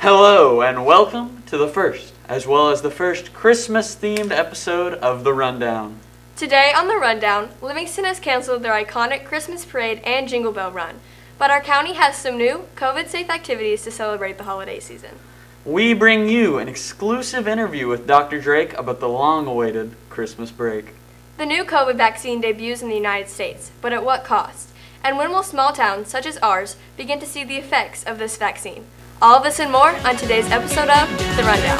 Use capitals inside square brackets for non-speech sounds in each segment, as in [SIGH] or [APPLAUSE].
Hello, and welcome to the first, as well as the first Christmas themed episode of The Rundown. Today on the Rundown, Livingston has canceled their iconic Christmas parade and Jingle Bell Run, but our county has some new, COVID safe activities to celebrate the holiday season. We bring you an exclusive interview with Dr. Drake about the long awaited Christmas break. The new COVID vaccine debuts in the United States, but at what cost? And when will small towns such as ours begin to see the effects of this vaccine? All of this and more on today's episode of The Rundown.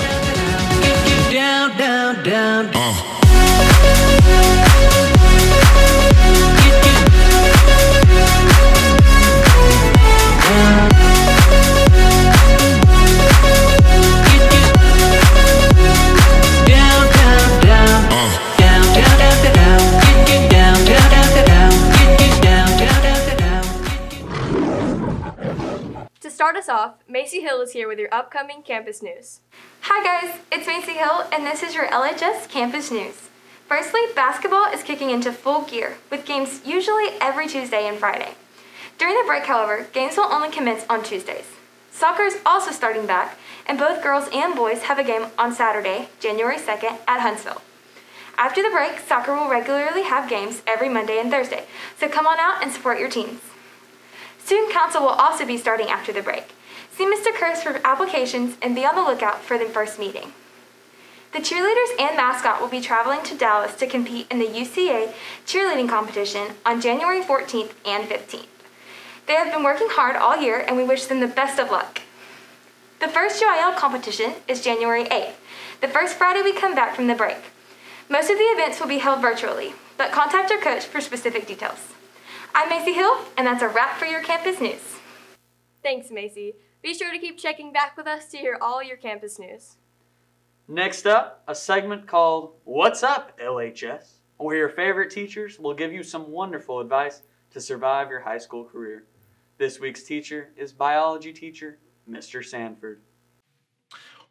down, down, down. Down, uh. Start us off, Macy Hill is here with your upcoming campus news. Hi guys, it's Macy Hill and this is your LHS Campus News. Firstly, basketball is kicking into full gear with games usually every Tuesday and Friday. During the break, however, games will only commence on Tuesdays. Soccer is also starting back, and both girls and boys have a game on Saturday, January 2nd at Huntsville. After the break, soccer will regularly have games every Monday and Thursday, so come on out and support your teams. Student Council will also be starting after the break. See Mr. Curse for applications and be on the lookout for the first meeting. The cheerleaders and mascot will be traveling to Dallas to compete in the UCA cheerleading competition on January 14th and 15th. They have been working hard all year and we wish them the best of luck. The first UIL competition is January 8th, the first Friday we come back from the break. Most of the events will be held virtually, but contact your coach for specific details. I'm Macy Hill, and that's a wrap for your campus news. Thanks, Macy. Be sure to keep checking back with us to hear all your campus news. Next up, a segment called What's Up, LHS, where your favorite teachers will give you some wonderful advice to survive your high school career. This week's teacher is biology teacher Mr. Sanford.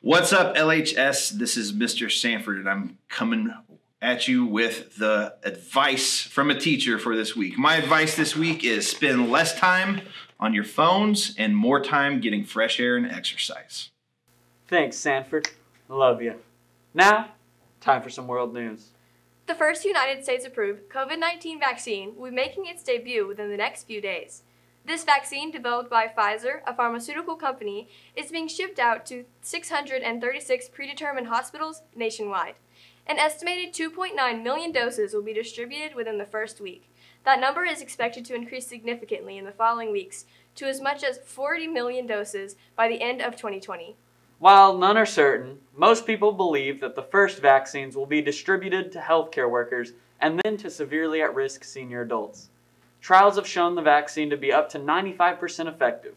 What's up, LHS? This is Mr. Sanford, and I'm coming at you with the advice from a teacher for this week. My advice this week is spend less time on your phones and more time getting fresh air and exercise. Thanks, Sanford. Love you. Now, time for some world news. The first United States approved COVID 19 vaccine will be making its debut within the next few days. This vaccine, developed by Pfizer, a pharmaceutical company, is being shipped out to 636 predetermined hospitals nationwide. An estimated 2.9 million doses will be distributed within the first week. That number is expected to increase significantly in the following weeks to as much as 40 million doses by the end of 2020. While none are certain, most people believe that the first vaccines will be distributed to healthcare workers and then to severely at risk senior adults. Trials have shown the vaccine to be up to 95% effective.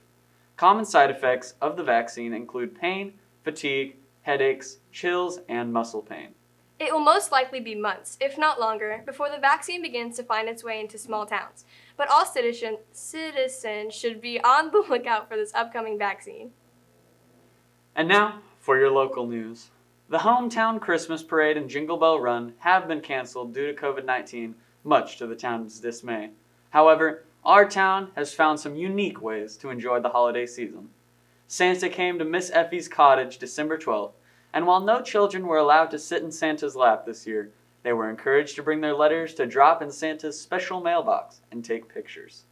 Common side effects of the vaccine include pain, fatigue, headaches, chills, and muscle pain. It will most likely be months, if not longer, before the vaccine begins to find its way into small towns. But all citizen, citizens should be on the [LAUGHS] lookout for this upcoming vaccine. And now for your local news. The hometown Christmas parade and Jingle Bell Run have been canceled due to COVID 19, much to the town's dismay. However, our town has found some unique ways to enjoy the holiday season. Santa came to Miss Effie's cottage December 12th, and while no children were allowed to sit in Santa's lap this year, they were encouraged to bring their letters to drop in Santa's special mailbox and take pictures.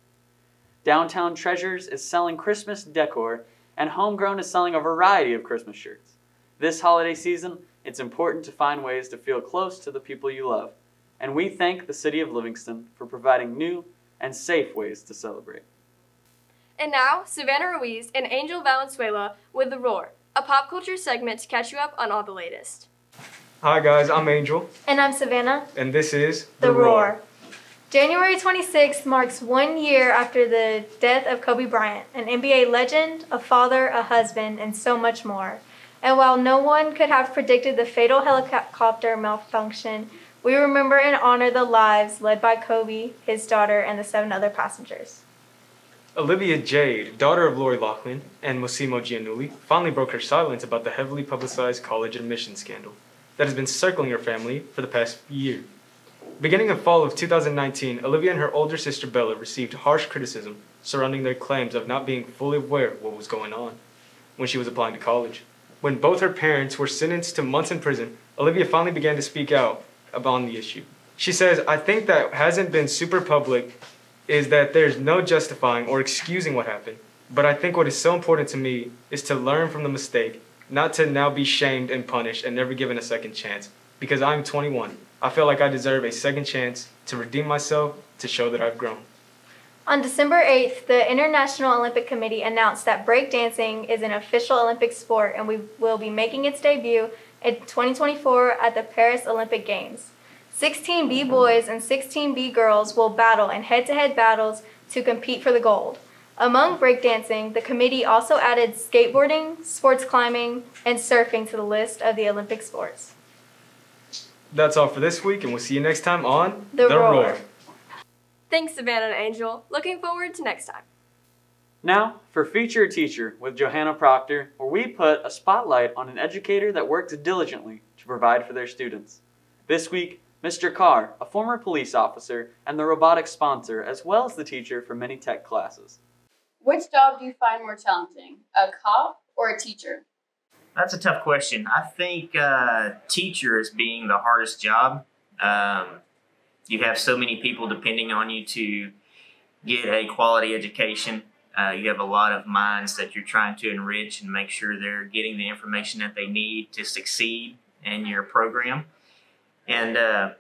Downtown Treasures is selling Christmas decor, and Homegrown is selling a variety of Christmas shirts. This holiday season, it's important to find ways to feel close to the people you love, and we thank the City of Livingston for providing new and safe ways to celebrate. And now, Savannah Ruiz and Angel Valenzuela with The Roar, a pop culture segment to catch you up on all the latest. Hi guys, I'm Angel, And I'm Savannah. and this is The Roar. January 26th marks one year after the death of Kobe Bryant, an NBA legend, a father, a husband, and so much more. And while no one could have predicted the fatal helicopter malfunction, we remember and honor the lives led by Kobe, his daughter, and the seven other passengers. Olivia Jade, daughter of Lori Loughlin and Mossimo Giannulli, finally broke her silence about the heavily publicized college admission scandal that has been circling her family for the past year. Beginning in fall of 2019, Olivia and her older sister Bella received harsh criticism surrounding their claims of not being fully aware of what was going on. when she was applying to college. When both her parents were sentenced to months in prison, Olivia finally began to speak out about the issue. She says, I think that hasn't been super public is that there's no justifying or excusing what happened. But I think what is so important to me is to learn from the mistake, not to now be shamed and punished and never given a second chance. Because I'm 21. I feel like I deserve a second chance to redeem myself, to show that I've grown. On December 8th, the International Olympic Committee announced that breakdancing is an official Olympic sport and we will be making its debut in 2024 at the Paris Olympic Games. 16 B boys and 16 B girls will battle in head to head battles to compete for the gold. Among breakdancing, the committee also added skateboarding, sports climbing, and surfing to the list of the Olympic sports. That's all for this week, and we'll see you next time on The Roar. Thanks, Savannah and Angel. Looking forward to next time. Now, for Feature Teacher with Johanna Proctor, where we put a spotlight on an educator that works diligently to provide for their students. This week, Mr. Carr, a former police officer and the robotics sponsor, as well as the teacher for many tech classes. Which job do you find more challenging, a cop or a teacher? That's a tough question. I think uh, teacher is being the hardest job. Um, you have so many people depending on you to get a quality education. Uh, you have a lot of minds that you're trying to enrich and make sure they're getting the information that they need to succeed in your program. And uh,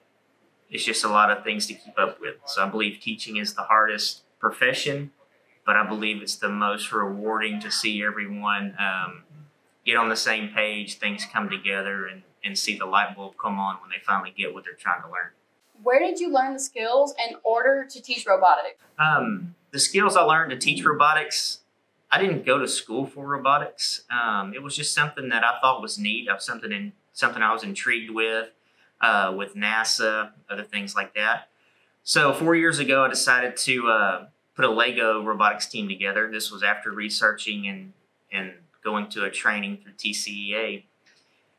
it's just a lot of things to keep up with. So I believe teaching is the hardest profession, but I believe it's the most rewarding to see everyone um, get on the same page, things come together, and, and see the light bulb come on when they finally get what they're trying to learn. Where did you learn the skills in order to teach robotics? Um, the skills I learned to teach robotics, I didn't go to school for robotics. Um, it was just something that I thought was neat. Something in something I was intrigued with, uh, with NASA, other things like that. So four years ago, I decided to uh, put a Lego robotics team together. This was after researching and and going to a training through TCEA,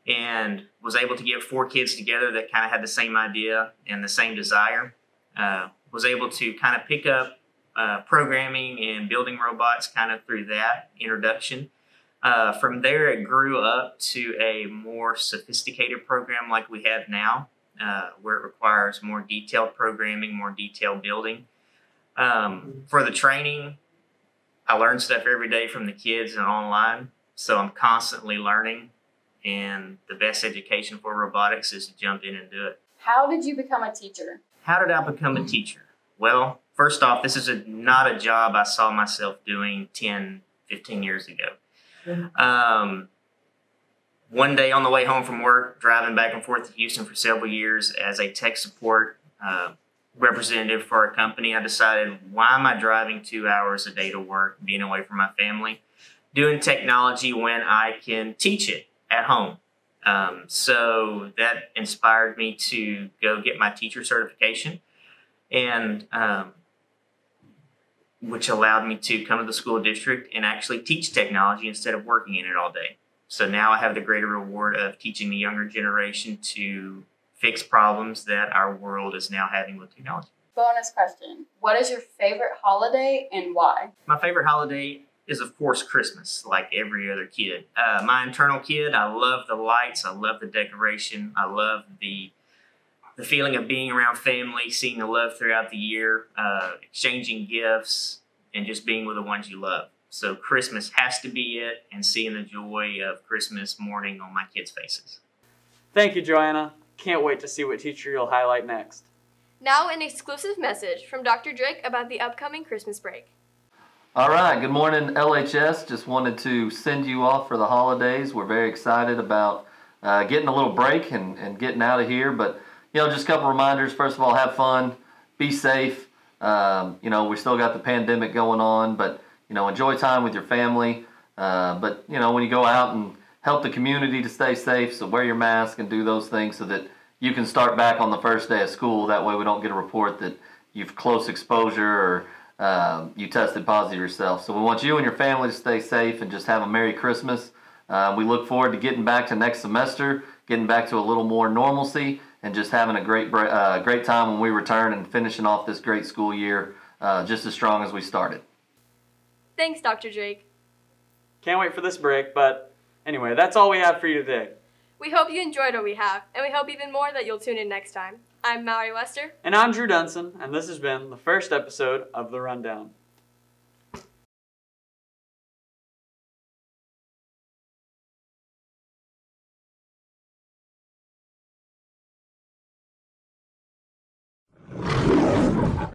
and was able to get four kids together that kind of had the same idea and the same desire. Uh, was able to kind of pick up uh, programming and building robots kind of through that introduction. Uh, from there, it grew up to a more sophisticated program like we have now, uh, where it requires more detailed programming, more detailed building. Um, for the training, I learn stuff every day from the kids and online, so I'm constantly learning. And the best education for robotics is to jump in and do it. How did you become a teacher? How did I become a teacher? Well, first off, this is a, not a job I saw myself doing 10, 15 years ago. Um, one day on the way home from work, driving back and forth to Houston for several years as a tech support uh, representative for a company, I decided, why am I driving two hours a day to work, being away from my family, doing technology when I can teach it at home? Um, so that inspired me to go get my teacher certification, and um, which allowed me to come to the school district and actually teach technology instead of working in it all day. So now I have the greater reward of teaching the younger generation to fix problems that our world is now having with technology. Bonus question What is your favorite holiday and why? My favorite holiday is, of course, Christmas, like every other kid. Uh, my internal kid, I love the lights, I love the decoration, I love the the feeling of being around family, seeing the love throughout the year, uh, exchanging gifts, and just being with the ones you love. So Christmas has to be it, and seeing the joy of Christmas morning on my kids' faces. Thank you, Joanna. Can't wait to see what teacher you'll highlight next. Now, an exclusive message from Dr. Drake about the upcoming Christmas break. All right, good morning, LHS. Just wanted to send you off for the holidays. We're very excited about uh, getting a little break and, and getting out of here. But, you know, just a couple reminders. First of all, have fun, be safe. Um, you know, we still got the pandemic going on, but, you know, enjoy time with your family. Uh, but, you know, when you go out and help the community to stay safe, so wear your mask and do those things so that you can start back on the first day of school. That way we don't get a report that you've close exposure or um, you tested positive yourself. So we want you and your family to stay safe and just have a Merry Christmas. Uh, we look forward to getting back to next semester, getting back to a little more normalcy, and just having a great uh, great time when we return and finishing off this great school year uh, just as strong as we started. Thanks, Dr. Drake. Can't wait for this break, but anyway, that's all we have for you today. We hope you enjoyed what we have, and we hope even more that you'll tune in next time. I'm Mallory Wester. And I'm Drew Dunson, and this has been the first episode of The Rundown.